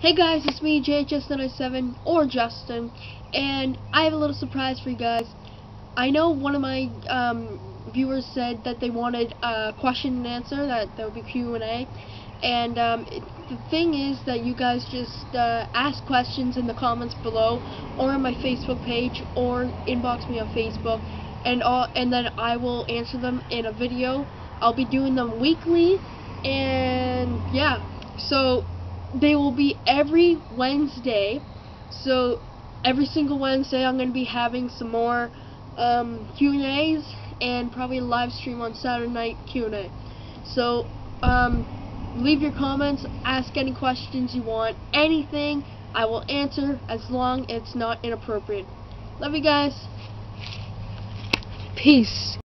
Hey guys, it's me, JHS987, or Justin, and I have a little surprise for you guys. I know one of my um, viewers said that they wanted a question and answer, that that would be Q&A, and um, it, the thing is that you guys just uh, ask questions in the comments below, or on my Facebook page, or inbox me on Facebook, and all, and then I will answer them in a video. I'll be doing them weekly, and yeah, so they will be every Wednesday. So every single Wednesday, I'm going to be having some more um, Q and A's and probably a live stream on Saturday night Q and A. So um, leave your comments, ask any questions you want, anything. I will answer as long as it's not inappropriate. Love you guys. Peace.